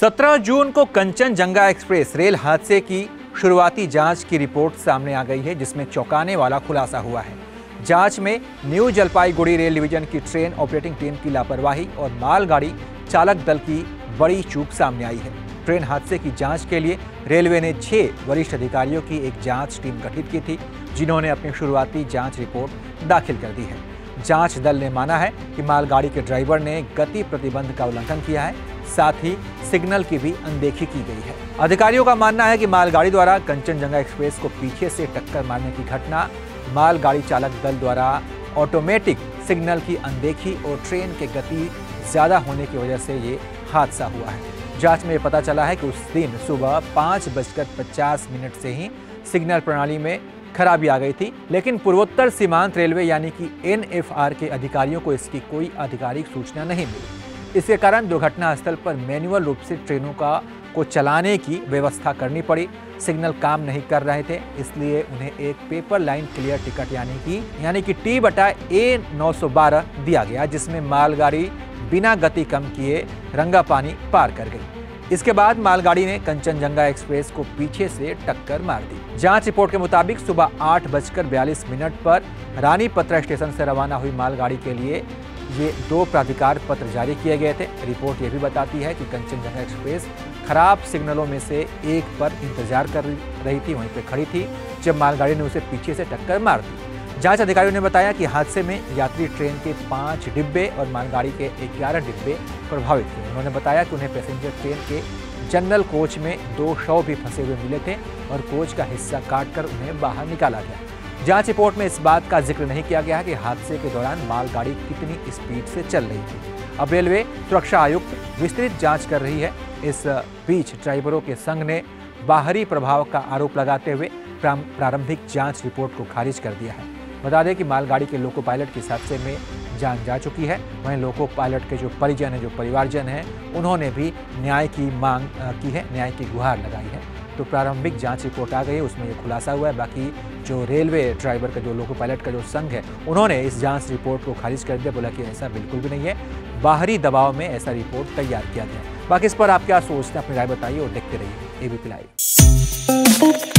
17 जून को Kanchenjunga express rail हादसे की शुरुआती जाँच की रिपोर्ट सामने आ गई है, जिसमें चौंकाने वाला खुलासा हुआ है। जाँच में न्यू जलपाईगुड़ी रेल डिवीज़न की ट्रेन ऑपरेटिंग टीम की लापरवाही और मालगाड़ी चालक दल की बड़ी चूक सामने आई है। ट्रेन हादसे की जाँच के लिए रेलवे ने छह वरिष्ठ अधिकारियों की एक जाँच टीम गठित की थी, जिन्होंने अपनी शुरुआती जाँच रिपोर्ट दाखिल कर दी है। जाँच दल ने माना है कि मालगाड़ी के ड्राइवर ने गति प्रतिबंध का उल्लंघन किया है, साथ ही सिग्नल की भी अनदेखी की गई है। अधिकारियों का मानना है कि मालगाड़ी द्वारा कंचनजंगा एक्सप्रेस को पीछे से टक्कर मारने की घटना मालगाड़ी चालक दल द्वारा ऑटोमेटिक सिग्नल की अनदेखी और ट्रेन के गति ज़्यादा होने की वजह से ये हादसा हुआ है। जाँच में पता चला है कि उस दिन सुबह पाँच बजकर पचास मिनट से ही सिग्नल प्रणाली में खराबी आ गई थी, लेकिन पूर्वोत्तर सीमांत रेलवे यानी कि एनएफआर के अधिकारियों को इसकी कोई आधिकारिक सूचना नहीं मिली। इसके कारण दुर्घटना स्थल पर मैनुअल रूप से ट्रेनों का, को चलाने की व्यवस्था करनी पड़ी। सिग्नल काम नहीं कर रहे थे, इसलिए उन्हें एक पेपर लाइन क्लियर टिकट यानी कि यानी कि टी बटा ए 912 दिया गया, जिसमें मालगाड़ी बिना गति कम किए रंगा पानी पार कर गई। इसके बाद मालगाड़ी ने कंचनजंगा एक्सप्रेस को पीछे से टक्कर मार दी। जाँच रिपोर्ट के मुताबिक सुबह आठ बजकर बयालीस मिनट पर रानी पत्रा स्टेशन से रवाना हुई मालगाड़ी के लिए ये दो प्राधिकार पत्र जारी किए गए थे। रिपोर्ट ये भी बताती है कि कंचनजंगा एक्सप्रेस खराब सिग्नलों में से एक पर इंतज़ार कर रही थी, वहीं पर खड़ी थी, जब मालगाड़ी ने उसे पीछे से टक्कर मार दी। जाँच अधिकारियों ने बताया कि हादसे में यात्री ट्रेन के पाँच डिब्बे और मालगाड़ी के ग्यारह डिब्बे प्रभावित थे। उन्होंने बताया कि उन्हें पैसेंजर ट्रेन के जनरल कोच में दो शव भी फंसे हुए मिले थे और कोच का हिस्सा काटकर उन्हें बाहर निकाला गया। जाँच रिपोर्ट में इस बात का ज़िक्र नहीं किया गया कि हादसे के दौरान मालगाड़ी कितनी स्पीड से चल रही थी। अब रेलवे सुरक्षा आयुक्त विस्तृत जाँच कर रही है। इस बीच ड्राइवरों के संघ ने बाहरी प्रभाव का आरोप लगाते हुए प्रारंभिक जाँच रिपोर्ट को खारिज कर दिया है। बता दें कि मालगाड़ी के लोको पायलट के हादसे में जान जा चुकी है। वहीं लोको पायलट के जो परिजन हैं, जो परिवारजन हैं, उन्होंने भी न्याय की मांग की है, न्याय की गुहार लगाई है। तो प्रारंभिक जाँच रिपोर्ट आ गई है, उसमें ये खुलासा हुआ है। बाकी जो रेलवे ड्राइवर का, जो लोको पायलट का जो संघ है, उन्होंने इस जाँच रिपोर्ट को खारिज कर दिया, बोला कि ऐसा बिल्कुल भी नहीं है। बाहरी दबाव में ऐसा रिपोर्ट तैयार किया गया बाकी इस पर आप क्या सोचते हैं, अपनी राय बताइए और देखते रहिए। ABP live.